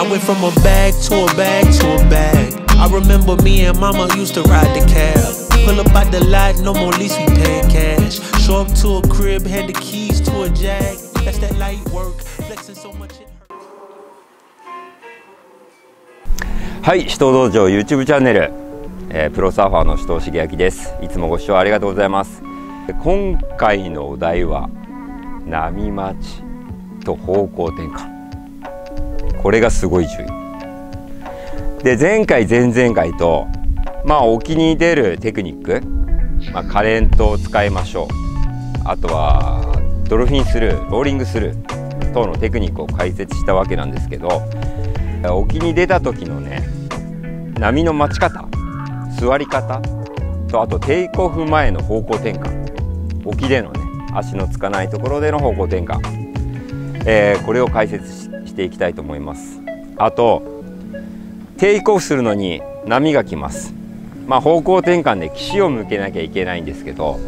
I went from a bag to a bag to a bag. I remember me and mama used to ride the cab. Pull up at the lot, no more lease, we paying cash. Show up to a crib, had the keys to a jag. That's that light work, flexing so much it hurt. はい、首都道場 YouTube チャンネル、えープロサーファーの首藤茂明です。いつもご視聴ありがとうございます。今回のお題は波待ちと方向転換。これがすごい重要。で、前回前々回とまあ沖に出るテクニック、まあカレントを使いましょう。あとはドルフィンスルー、ローリングスルー等のテクニックを解説したわけなんですけど。沖に出た時のね波の待ち方座り方とあとテイクオフ前の方向転換沖でのね足のつかないところでの方向転換、えーこれを解説ししていきたいと思います。あとテイクオフするのに波が来ます。まあ方向転換で岸を向けなきゃいけないんですけど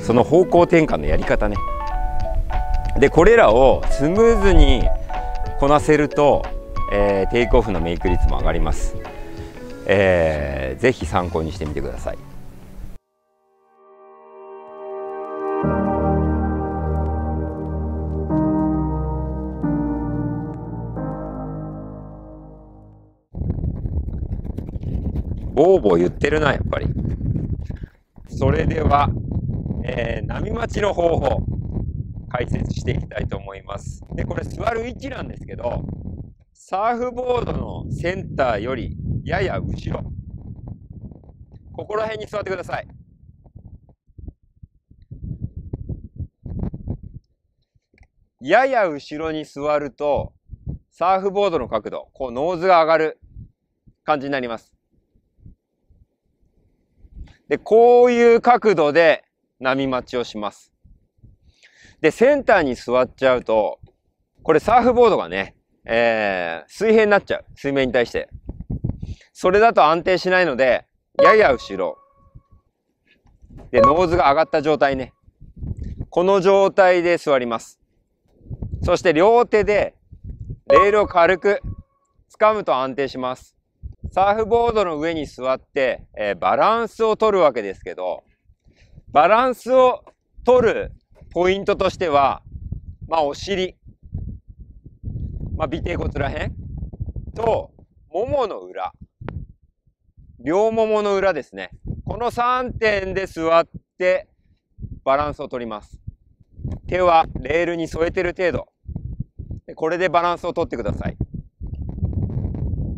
その方向転換のやり方ね。でこれらをスムーズにこなせると、えーテイクオフのメイク率も上がります、えーぜひ参考にしてみてください。ボーボー言ってるなやっぱりそれでは、えー波待ちの方法解説していきたいと思います。で、これ座る位置なんですけど、サーフボードのセンターよりやや後ろ。ここら辺に座ってください。やや後ろに座ると、サーフボードの角度、こうノーズが上がる感じになります。で、こういう角度で波待ちをします。で、センターに座っちゃうと、これサーフボードがね、えー、水平になっちゃう。水面に対して。それだと安定しないので、やや後ろ。で、ノーズが上がった状態ね。この状態で座ります。そして両手でレールを軽く掴むと安定します。サーフボードの上に座って、えーバランスを取るわけですけど、バランスを取るポイントとしては、まあ、お尻、まあ、尾てい骨らへん？と、ももの裏、両ももの裏ですね。この3点で座ってバランスを取ります。手はレールに添えてる程度。これでバランスを取ってください。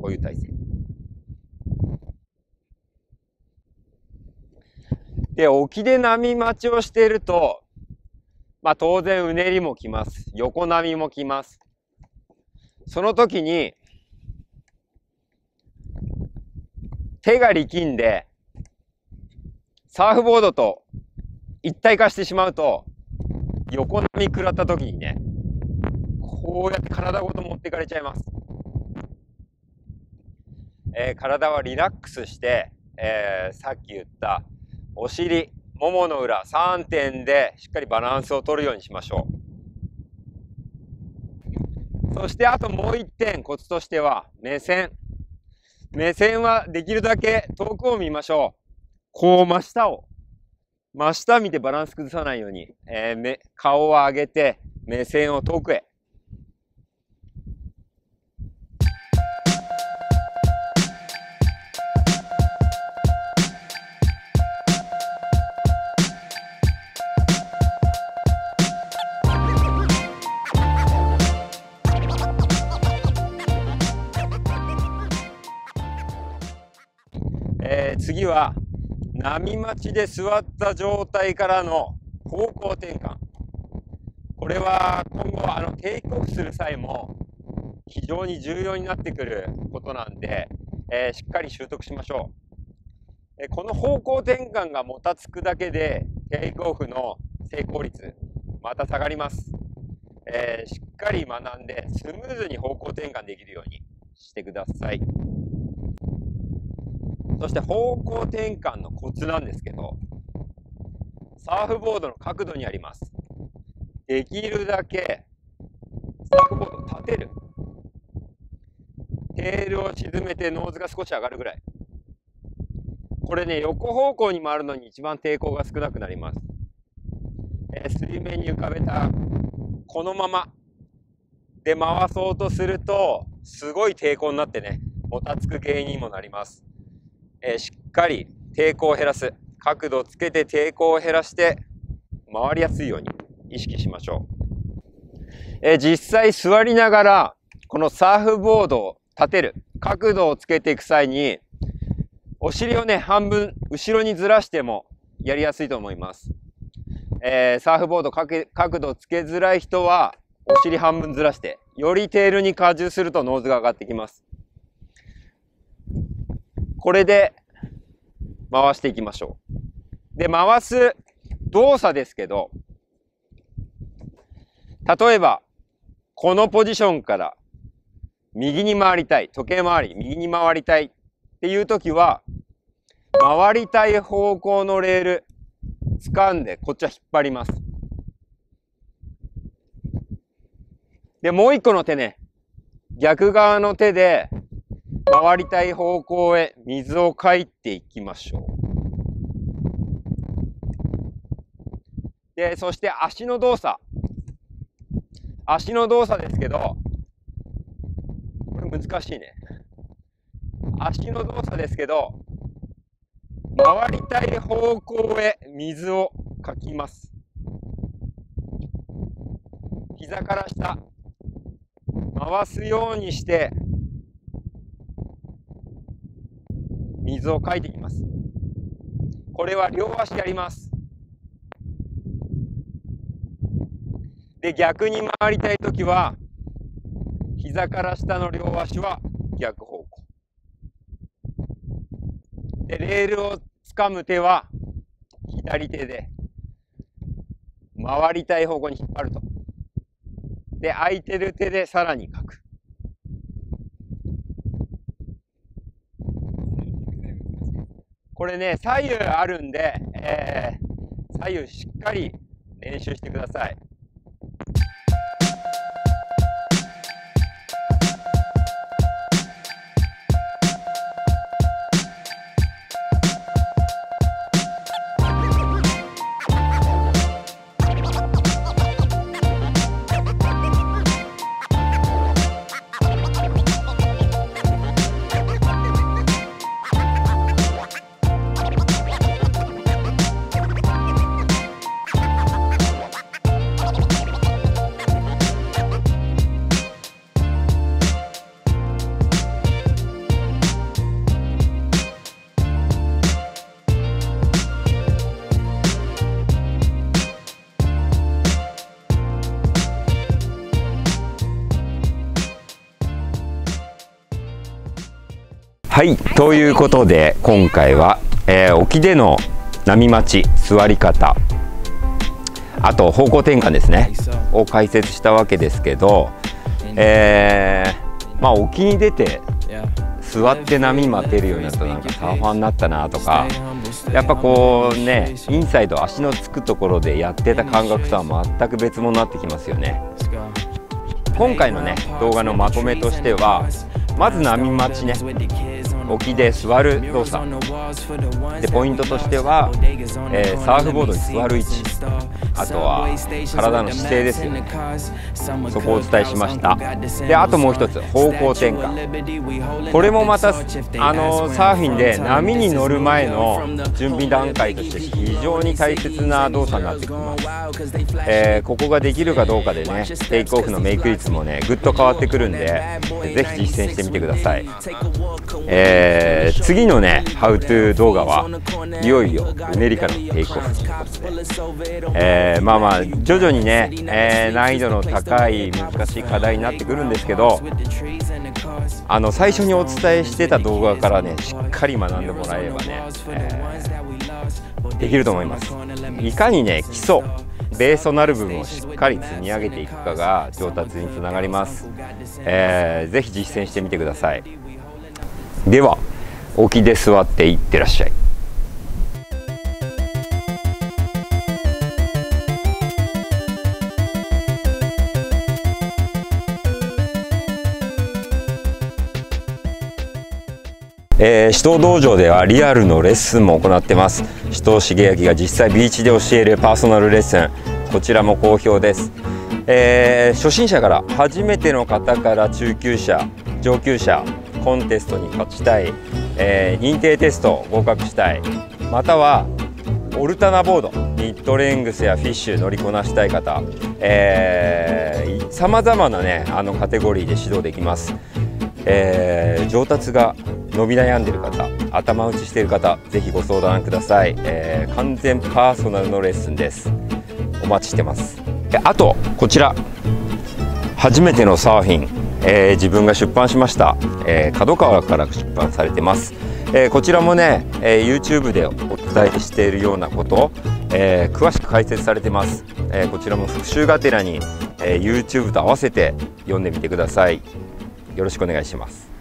こういう体勢。で、沖で波待ちをしていると、まあ当然うねりも来ます。横波も来ます。その時に、手が力んで、サーフボードと一体化してしまうと、横波食らった時にね、こうやって体ごと持っていかれちゃいます。えー体はリラックスして、えーさっき言ったお尻、ももの裏3点でしっかりバランスを取るようにしましょう。そしてあともう1点コツとしては目線。目線はできるだけ遠くを見ましょう。こう真下を。真下見てバランス崩さないように、えー顔を上げて目線を遠くへ。波待ちで座った状態からの方向転換。これは今後あのテイクオフする際も非常に重要になってくることなんで、えーしっかり習得しましょう、えーこの方向転換がもたつくだけでテイクオフの成功率また下がります、えーしっかり学んでスムーズに方向転換できるようにしてください。そして方向転換のコツなんですけど、サーフボードの角度にあります。できるだけサーフボードを立てる。レールを沈めてノーズが少し上がるぐらい。これね、横方向に回るのに一番抵抗が少なくなります。えー、水面に浮かべたこのままで回そうとすると、すごい抵抗になってね、もたつく原因にもなります。え、しっかり抵抗を減らす。角度をつけて抵抗を減らして回りやすいように意識しましょう。え、実際座りながらこのサーフボードを立てる角度をつけていく際にお尻をね半分後ろにずらしてもやりやすいと思います。えー、サーフボードかけ角度をつけづらい人はお尻半分ずらして、よりテールに荷重するとノーズが上がってきます。これで回していきましょう。で、回す動作ですけど、例えば、このポジションから右に回りたい、時計回り、右に回りたいっていう時は、回りたい方向のレール、掴んでこっちは引っ張ります。で、もう一個の手ね、逆側の手で回りたい方向へ水をかいていきましょう。で、そして足の動作。足の動作ですけど、これ難しいね。足の動作ですけど、回りたい方向へ水をかきます。膝から下、回すようにして水をかいていきます。これは両足やります。で、逆に回りたいときは、膝から下の両足は逆方向。で、レールを掴む手は左手で、回りたい方向に引っ張ると。で、空いてる手でさらに書く。これね、左右あるんで、えー、左右しっかり練習してください。はいということで今回は、えー、沖での波待ち座り方あと方向転換ですねを解説したわけですけど、えー、まあ沖に出て座って波待てるようになったなんかサーファーになったなとかやっぱこうねインサイド足のつくところでやってた感覚とは全く別物になってきますよね。今回のね動画のまとめとしてはまず波待ちね。沖で座る動作。でポイントとしては、えー、サーフボードに座る位置。あとは体の姿勢ですよね。そこをお伝えしました。であともう一つ方向転換。これもまたあのサーフィンで波に乗る前の準備段階として非常に大切な動作になってきます、えー、ここができるかどうかでねテイクオフのメイク率もねぐっと変わってくるんでぜひ実践してみてください、えー、次のね、How to 動画はいよいようねりからのテイクオフ。ということで、えー、まあまあ徐々にね、えー、難易度の高い難しい課題になってくるんですけどあの最初にお伝えしてた動画からねしっかり学んでもらえればね、えー、できると思います。いかにね基礎ベースとなる部分をしっかり積み上げていくかが上達につながります、えー、ぜひ実践してみてください。では沖で座っていってらっしゃい。えー、指導道場ではリアルのレッスンも行ってます。指導重明が実際ビーチで教えるパーソナルレッスン。こちらも好評です、えー、初心者から初めての方から中級者上級者コンテストに勝ちたい、えー、認定テスト合格したい。またはオルタナボードニットレングスやフィッシュ乗りこなしたい方。さまざまなねあのカテゴリーで指導できます、えー、上達が伸び悩んでる方頭打ちしてる方ぜひご相談ください、えー、完全パーソナルのレッスンです。お待ちしてます。あとこちら。初めてのサーフィン、えー、自分が出版しました、えー、角川から出版されてます、えー、こちらもね、え YouTube でお伝えしているようなこと、え詳しく解説されてます、えこちらも復習がてらに、え YouTube と合わせて読んでみてください。よろしくお願いします。